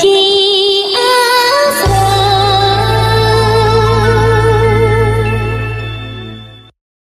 जी